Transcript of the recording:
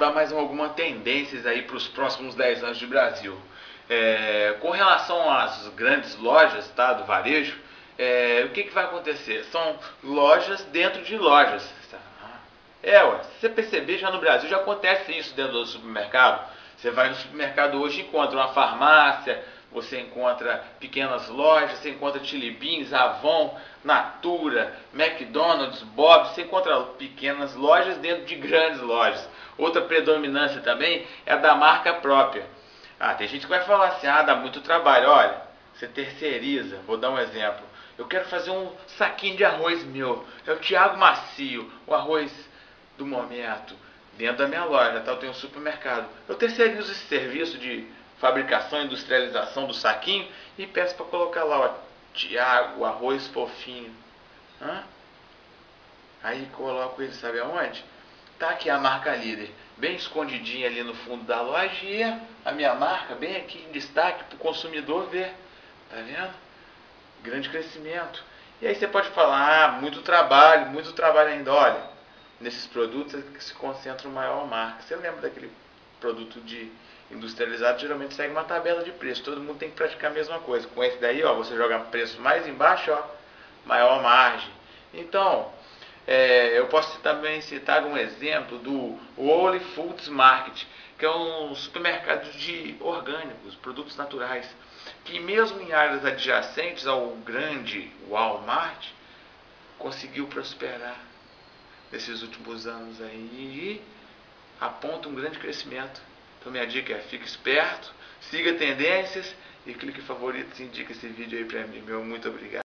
dar mais algumas tendências aí para os próximos 10 anos de Brasil. É, com relação às grandes lojas tá, do varejo, é, o que, que vai acontecer? São lojas dentro de lojas. É, ué, se você perceber, já no Brasil já acontece isso dentro do supermercado. Você vai no supermercado hoje e encontra uma farmácia, você encontra pequenas lojas, você encontra Chili Beans, Avon, Natura, McDonald's, Bob, você encontra pequenas lojas dentro de grandes lojas. Outra predominância também é a da marca própria. Ah, tem gente que vai falar assim, ah, dá muito trabalho. Olha, você terceiriza, vou dar um exemplo. Eu quero fazer um saquinho de arroz meu. É o Tiago Macio, o arroz do momento, dentro da minha loja, tá? eu tenho um supermercado. Eu terceirizo esse serviço de fabricação, industrialização do saquinho e peço para colocar lá, ó, Tiago, arroz fofinho. Hã? Aí coloco ele, sabe aonde? Tá aqui a marca líder, bem escondidinha ali no fundo da loja e a minha marca bem aqui em destaque para o consumidor ver. Tá vendo? Grande crescimento. E aí você pode falar, ah, muito trabalho, muito trabalho ainda. Olha, nesses produtos é que se concentra o maior marca. Você lembra daquele produto de industrializado, geralmente segue uma tabela de preço. Todo mundo tem que praticar a mesma coisa. Com esse daí, ó, você joga preço mais embaixo, ó, maior margem. Então, é, eu posso também citar um exemplo do Whole Foods Market, que é um supermercado de orgânicos, produtos naturais, que mesmo em áreas adjacentes ao grande Walmart, conseguiu prosperar nesses últimos anos aí aponta um grande crescimento. Então minha dica é fique esperto, siga tendências e clique em favoritos e indique esse vídeo aí para mim. Meu muito obrigado.